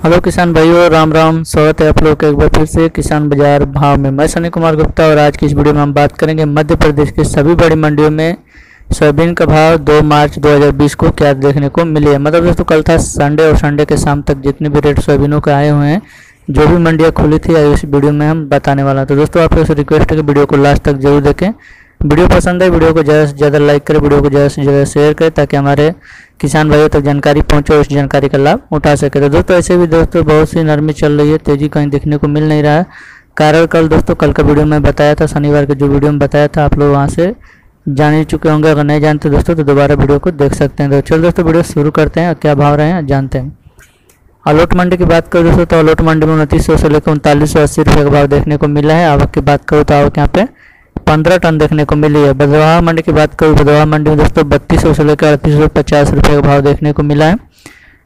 Hello किसान भाइयों, राम राम, स्वागत है आप लोग का एक बार फिर से किसान बाज़ार भाव में। मैं सनी कुमार गुप्ता और आज की इस वीडियो में हम बात करेंगे मध्य प्रदेश के सभी बड़ी मंडियों में सोयाबीन का भाव 2 मार्च 2020 को क्या देखने को मिले मतलब दोस्तों, कल था संडे और संडे के शाम तक जितने भी रेट सोयाबीनों के आए हुए हैं, जो भी मंडियाँ खुली थी, आज इस वीडियो में हम बताने वाला तो दोस्तों, आप लोग रिक्वेस्ट है कि वीडियो को लास्ट तक ज़रूर देखें। वीडियो पसंद है वीडियो को ज़्यादा से ज़्यादा लाइक करें, वीडियो को ज़्यादा से ज़्यादा शेयर करें, ताकि हमारे किसान भाइयों तक जानकारी पहुँचे और उस जानकारी का लाभ उठा सके। तो दोस्तों, ऐसे भी दोस्तों बहुत सी नरमी चल रही है, तेज़ी कहीं देखने को मिल नहीं रहा है। कारण कल दोस्तों, कल का वीडियो में बताया था, शनिवार के जो वीडियो में बताया था, आप लोग वहाँ से जान ही चुके होंगे। अगर नहीं जानते दोस्तों तो दोबारा वीडियो को देख सकते हैं। तो चलो दोस्तों, वीडियो शुरू करते हैं, क्या भाव रहे हैं, जानते हैं। अलोट मंडी की बात करूँ दोस्तों तो अलोट मंडी में उनतीस सौ से लेकर उनतालीस सौ अस्सी रुपये का भाव देखने को मिला है। आवक की बात करूँ तो आवक यहाँ पे पंद्रह टन देखने को मिली है। बदवाहा मंडी की बात करूँ बदवाहा मंडी में दोस्तों बत्तीस सौ से लेकर अड़तीस सौ पचास रुपये का भाव देखने को मिला है।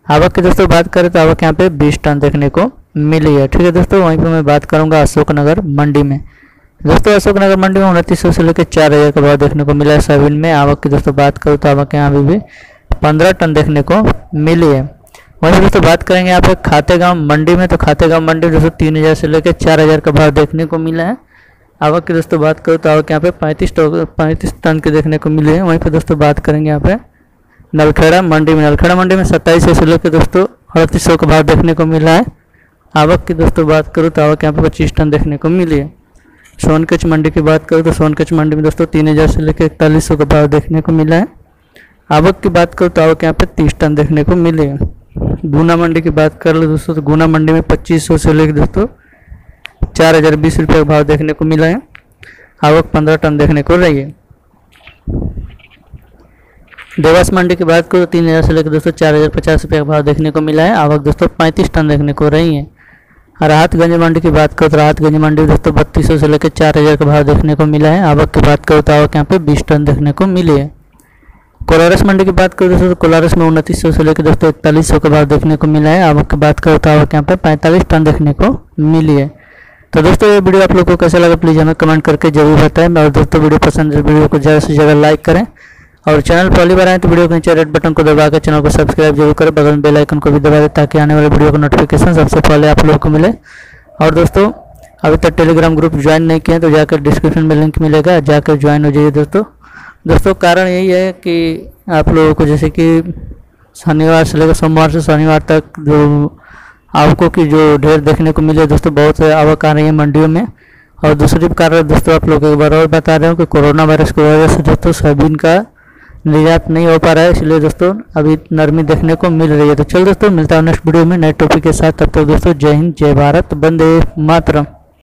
आवक की दोस्तों बात करें तो आवक यहाँ पे बीस टन देखने को मिली है। ठीक है दोस्तों, वहीं पर मैं बात करूँगा अशोकनगर मंडी में। दोस्तों, अशोकनगर मंडी में उनतीस सौ से लेकर चार हज़ार का भाव देखने को मिला है। सोयाबीन में आवक की दोस्तों बात करूँ तो आवक यहाँ अभी भी पंद्रह टन देखने को मिली है। वहीं दोस्तों बात करेंगे यहाँ पे खाते गाँव मंडी में। तो खाते गाँव मंडी दोस्तों तीन हज़ार से लेकर चार हज़ार का भाव देखने को मिला है। आवक की दोस्तों बात करूँ तो आवक यहाँ पे पैंतीस पैंतीस टन के देखने को मिले हैं। वहीं पे दोस्तों बात करेंगे यहाँ पे। नलखेड़ा मंडी में नलखेड़ा मंडी में सत्ताईस सौ से लेकर दोस्तों अड़तीस सौ का भाव देखने को मिला है। आवक की दोस्तों बात करूँ तो आवक यहाँ पे पच्चीस टन देखने को मिली है। सोनकच मंडी की बात करूँ तो सोनकच मंडी में दोस्तों तीन हज़ार से लेकर इकतालीस सौ का भाव देखने को मिला है। आवक की बात करूँ तो आवक यहाँ पे तीस टन देखने को मिली गुना मंडी की बात कर लो दोस्तों तो गुना मंडी में पच्चीस सौ से लेकर दोस्तों चार हज़ार बीस रुपये का भाव देखने को मिला है। आवक पंद्रह टन देखने को रही है। देवास मंडी की बात करो, तीन हज़ार से लेकर दोस्तों चार हज़ार पचास रुपये का भाव देखने को मिला है। आवक दोस्तों पैंतीस टन देखने को रही है। राहतगंज मंडी की बात करो तो राहतगंज मंडी दोस्तों बत्तीस सौ से लेकर चार हज़ार का भाव देखने को मिला है। आवक की बात करो तो आवक यहाँ पे बीस टन देखने को मिली है। कोलारस मंडी की बात करो दोस्तों तो कोलारस में उनतीस सौ से लेकर दोस्तों इकतालीस सौ का भाव देखने को मिला है। आवक की बात करो तो आवक यहाँ पे पैंतालीस टन देखने को मिली है। तो दोस्तों, ये वीडियो आप लोग को कैसा लगा प्लीज़ हमें कमेंट करके ज़रूर बताएँ। और दोस्तों, वीडियो पसंद है, वीडियो को ज़्यादा से ज़्यादा लाइक करें। और चैनल पहली बार आए तो वीडियो के नीचे रेड बटन को दबाकर चैनल को सब्सक्राइब ज़रूर करें। बगल में बेल आइकन को भी दबा दें ताकि आने वाले वीडियो का नोटिफिकेशन सबसे पहले आप लोगों को मिले। और दोस्तों, अभी तक टेलीग्राम ग्रुप ज्वाइन नहीं किए तो जाकर डिस्क्रिप्शन में लिंक मिलेगा। जाकर ज्वाइन हो जाइए दोस्तों। दोस्तों, कारण यही है कि आप लोगों को जैसे कि शनिवार से लेकर सोमवार से शनिवार तक जो आवकों की जो ढेर देखने को मिले, दोस्तों, बहुत से आवक आ रही है मंडियों में। और दूसरी कारण दोस्तों, आप लोग एक बार और बता रहे हो कि कोरोना वायरस की वजह से, दोस्तों, सोयाबीन का निर्यात नहीं हो पा रहा है, इसलिए, दोस्तों, अभी नरमी देखने को मिल रही है। तो चल, दोस्तों, मिलता है नेक्स्ट वीडियो में नए टॉपिक के साथ। तब तक तो दोस्तों, जय हिंद, जय भारत बंदे मातरम।